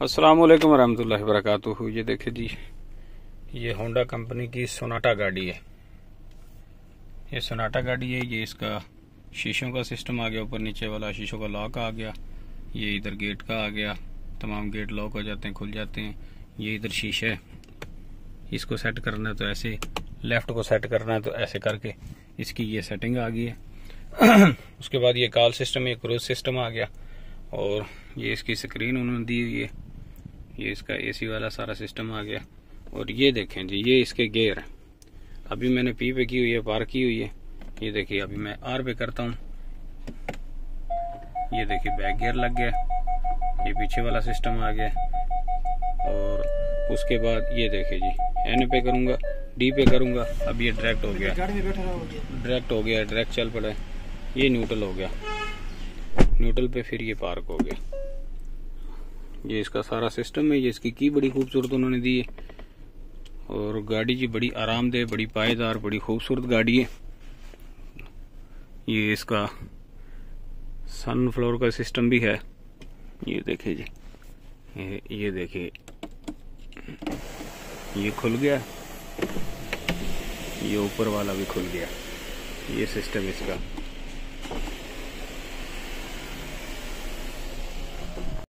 अस्सलाम वालेकुम रहमतुल्लाहि वरकatuh ये देखे जी, ये होंडा कंपनी की सोनाटा गाड़ी है। ये सोनाटा गाड़ी है, ये इसका शीशों का सिस्टम आ गया, ऊपर नीचे वाला शीशों का लॉक आ गया, ये इधर गेट का आ गया, तमाम गेट लॉक हो जाते हैं, खुल जाते हैं, ये इधर शीशा है। इसको सेट करना है तो ऐसे लेफ़्ट को सेट करना है तो ऐसे करके इसकी ये सेटिंग आ गई है। उसके बाद ये कॉल सिस्टम है क्रूज सिस्टम आ गया, और ये इसकी स्क्रीन उन्होंने दी हुई है। ये इसका एसी वाला सारा सिस्टम आ गया। और ये देखें जी, ये इसके गेयर है। अभी मैंने पी पे की हुई है पार की हुई है। ये देखिए, अभी मैं आर पे करता हूँ। ये देखिए बैक गियर लग गया। ये पीछे वाला सिस्टम आ गया। और उसके बाद ये देखिए जी एन पे करूँगा डी पे करूँगा। अब ये डायरेक्ट हो गया। डायरेक्ट हो गया डायरेक्ट चल पड़ा ये न्यूट्रल हो गया। न्यूट्रल पे फिर ये पार्क हो गया। ये इसका सारा सिस्टम है ये इसकी की बड़ी खूबसूरत उन्होंने दी है। और गाड़ी जी बड़ी आरामदेह बड़ी पायदार बड़ी खूबसूरत गाड़ी है। ये इसका सनफ्लोर का सिस्टम भी है। ये देखिए जी ये, ये देखिए। ये खुल गया। ये ऊपर वाला भी खुल गया। ये सिस्टम इसका।